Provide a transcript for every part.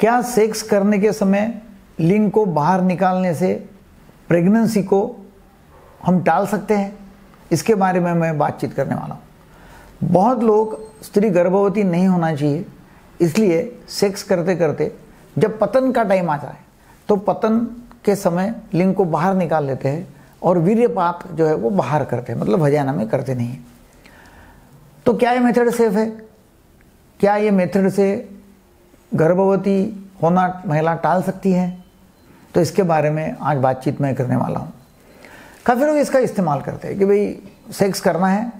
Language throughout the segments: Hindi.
क्या सेक्स करने के समय लिंग को बाहर निकालने से प्रेगनेंसी को हम टाल सकते हैं? इसके बारे में मैं बातचीत करने वाला हूँ। बहुत लोग स्त्री गर्भवती नहीं होना चाहिए, इसलिए सेक्स करते करते जब पतन का टाइम आता है तो पतन के समय लिंग को बाहर निकाल लेते हैं और वीर्यपात जो है वो बाहर करते हैं मतलब भजाना में करते नहीं तो क्या ये मेथड सेफ़ है? क्या ये मेथड से गर्भवती होना महिला टाल सकती है तो इसके बारे में आज बातचीत मैं करने वाला हूँ। काफ़ी लोग इसका इस्तेमाल करते हैं कि भाई सेक्स करना है,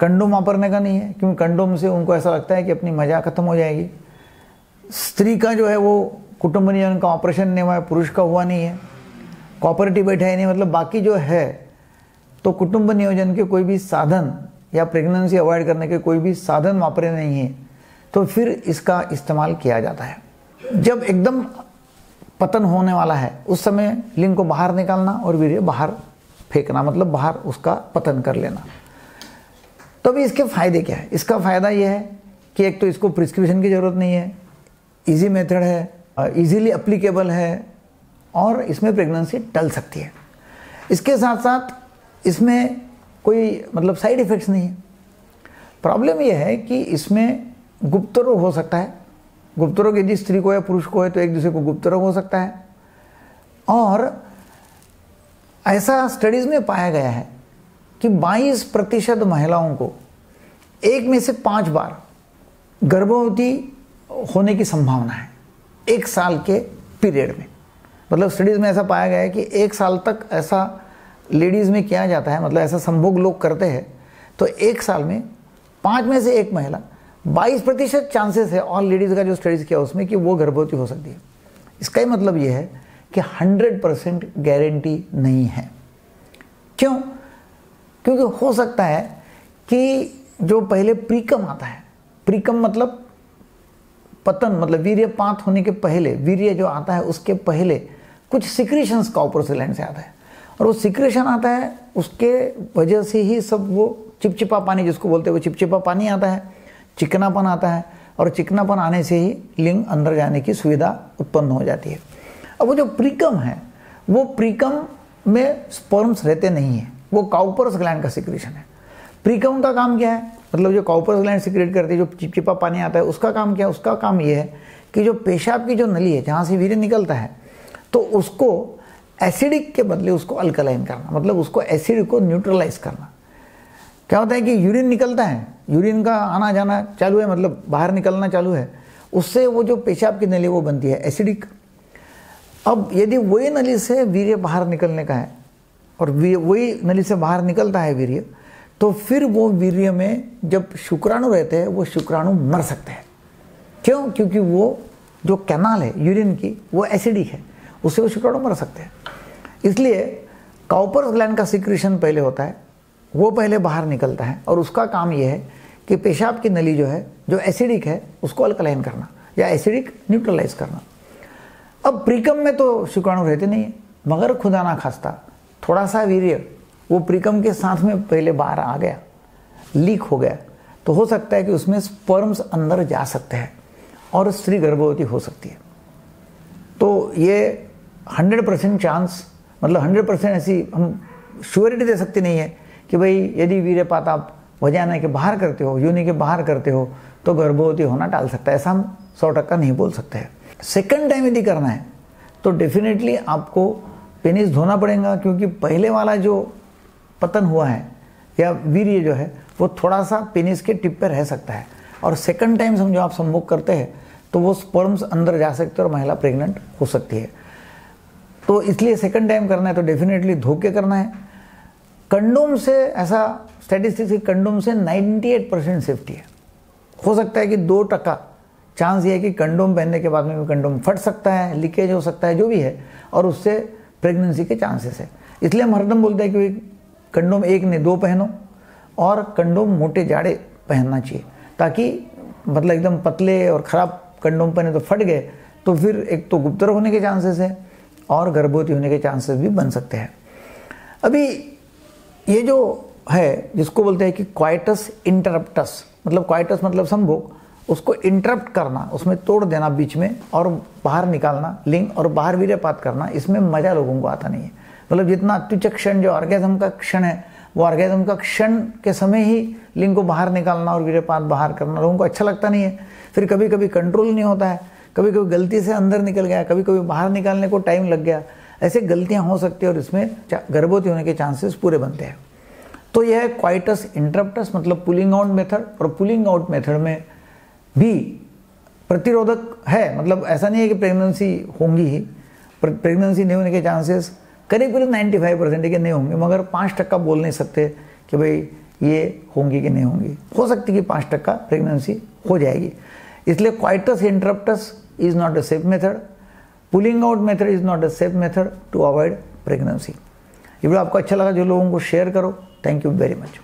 कंडोम वापरने का नहीं है, क्योंकि कंडोम से उनको ऐसा लगता है कि अपनी मज़ा खत्म हो जाएगी। स्त्री का जो है वो कुटुंब नियोजन का ऑपरेशन नहीं हुआ है, पुरुष का हुआ नहीं है। कॉपरेटिव बैठा ही नहीं मतलब बाकी जो है तो कुटुंब नियोजन के कोई भी साधन या प्रेगनेंसी अवॉइड करने के कोई भी साधन वापरे नहीं है। तो फिर इसका इस्तेमाल किया जाता है। जब एकदम पतन होने वाला है, उस समय लिंग को बाहर निकालना और वीर्य बाहर फेंकना मतलब बाहर उसका पतन कर लेना। तो अभी इसके फ़ायदे क्या है? इसका फ़ायदा यह है कि एक तो इसको प्रिस्क्रिप्शन की ज़रूरत नहीं है इजी मेथड है इजीली अप्लीकेबल है, और इसमें प्रेगनेंसी टल सकती है। इसके साथ साथ इसमें कोई मतलब साइड इफ़ेक्ट्स नहीं है। प्रॉब्लम यह है कि इसमें गुप्त रोग हो सकता है। गुप्त रोग यदि स्त्री को या पुरुष को है तो एक दूसरे को गुप्त रोग हो सकता है। और ऐसा स्टडीज़ में पाया गया है कि 22 प्रतिशत महिलाओं को एक में से पाँच बार गर्भवती होने की संभावना है, एक साल के पीरियड में। मतलब स्टडीज़ में ऐसा पाया गया है कि एक साल तक ऐसा लेडीज़ में किया जाता है मतलब ऐसा संभोग लोग करते हैं तो एक साल में पाँच में से एक महिला 22 प्रतिशत चांसेस है ऑल लेडीज़ का जो स्टडीज़ किया उसमें कि वो गर्भवती हो सकती है। इसका ही मतलब ये है कि 100 परसेंट गारंटी नहीं है। क्यों? क्योंकि हो सकता है कि जो पहले प्रीकम आता है, प्रीकम मतलब पतन मतलब वीर्यपात होने के पहले, वीर्य जो आता है उसके पहले कुछ सिक्रेशंस का ऊपर से लैंड से आता है। और वो सिक्रेशन आता है, उसके वजह से ही सब वो चिपचिपा पानी जिसको बोलते हैं, वो चिपचिपा पानी आता है। चिकनापन आता है और चिकनापन आने से ही लिंग अंदर जाने की सुविधा उत्पन्न हो जाती है। अब वो जो प्रीकम है, वो प्रीकम में स्पर्म्स रहते नहीं है। वो काउपर्स ग्लैंड का सिक्रेशन है। प्रीकम का काम क्या है? मतलब जो काउपर्स ग्लैंड सिक्रेट करती है, जो चिपचिपा पानी आता है, उसका काम क्या है? उसका काम ये है कि जो पेशाब की जो नली है, जहाँ से वीर्य निकलता है तो उसको एसिडिक के बदले उसको अल्कलाइन करना मतलब उसको एसिड को न्यूट्रलाइज करना। क्या होता है कि यूरिन निकलता है, यूरिन का आना जाना चालू है मतलब बाहर निकलना चालू है, उससे वो जो पेशाब की नली वो बनती है, एसिडिक। अब यदि वही नली से वीर्य बाहर निकलने का है, और वही नली से बाहर निकलता है वीर्य तो फिर वो वीर्य में जब शुक्राणु रहते हैं, वो शुक्राणु मर सकते हैं। क्यों? क्योंकि वो जो कैनाल है, यूरिन की, वो एसिडिक है, उससे वो शुक्राणु मर सकते हैं। इसलिए काउपर ग्लैंड का सिक्रेशन पहले होता है वो पहले बाहर निकलता है और उसका काम ये है कि पेशाब की नली जो है, जो एसिडिक है, उसको अल्कलाइन करना या एसिडिक न्यूट्रलाइज करना। अब प्रीकम में तो शुक्राणु रहते नहीं है, मगर खुदा ना खास्ता थोड़ा सा वीर्य, वो प्रीकम के साथ में पहले बाहर आ गया लीक हो गया तो हो सकता है कि उसमें स्पर्म्स अंदर जा सकते हैं और स्त्री गर्भवती हो सकती है। तो ये हंड्रेड परसेंट चांस मतलब हंड्रेड परसेंट ऐसी हम श्योरिटी दे सकते नहीं है कि भाई यदि वीर्यपात आप वजाना के बाहर करते हो, यूनि के बाहर करते हो तो गर्भवती होना टाल सकता है। ऐसा हम सौ टक्का नहीं बोल सकते हैं। सेकेंड टाइम यदि करना है तो डेफिनेटली आपको पेनिस धोना पड़ेगा, क्योंकि पहले वाला जो पतन हुआ है, या वीर्य जो है, वो थोड़ा सा पेनिस के टिप पे रह सकता है। और सेकंड टाइम समझो आप सम्मुख करते हैं तो वो स्पर्म्स अंदर जा सकते हैं और महिला प्रेग्नेंट हो सकती है। तो इसलिए सेकंड टाइम करना है तो डेफिनेटली धो के करना है। कंडोम से, ऐसा स्टेटिस्टिक्स कंडोम से 98 परसेंट सेफ्टी है। हो सकता है कि दो टका चांस ये है कि कंडोम पहनने के बाद में भी कंडोम फट सकता है लीकेज हो सकता है, जो भी है, और उससे प्रेगनेंसी के चांसेस है। इसलिए हम हरदम बोलते हैं कि कंडोम एक ने दो पहनो, और कंडोम मोटे जाड़े पहनना चाहिए, ताकि मतलब एकदम पतले और ख़राब कंडोम पहने तो फट गए तो फिर एक तो गुप्तर होने के चांसेस है, और गर्भवती होने के चांसेस भी बन सकते हैं। अभी ये जो है, जिसको बोलते हैं कि क्वाइटस इंटरप्टस मतलब क्वाइटस मतलब संभोग, उसको इंटरप्ट करना, उसमें तोड़ देना बीच में और बाहर निकालना, लिंग और बाहर वीर्यपात करना, इसमें मज़ा लोगों को आता नहीं है। मतलब जितना अत्युच्च क्षण, जो ऑर्गेजम का क्षण है, वो ऑर्गेजम का क्षण के समय ही लिंग को बाहर निकालना और वीर्यपात बाहर करना लोगों को अच्छा लगता नहीं है। फिर कभी कभी कंट्रोल नहीं होता है कभी कभी गलती से अंदर निकल गया कभी कभी बाहर निकालने को टाइम लग गया ऐसे गलतियाँ हो सकती है और इसमें गर्भवती होने के चांसेस पूरे बनते हैं। तो यह है क्वाइटस इंटरप्टस मतलब पुलिंग आउट मेथड और पुलिंग आउट मेथड में भी प्रतिरोधक है। मतलब ऐसा नहीं है कि प्रेगनेंसी होंगी ही प्रेगनेंसी नहीं होने के चांसेस करीब करीब 95 परसेंट के नहीं होंगे, मगर पाँच टक्का बोल नहीं सकते कि भाई ये होंगी कि नहीं होंगी। हो सकती कि पाँच टक्का प्रेगनेंसी हो जाएगी। इसलिए coitus interruptus is not a safe method pulling out method is not a safe method to avoid pregnancy ये वीडियो आपको अच्छा लगा, जो लोगों को शेयर करो. Thank you very much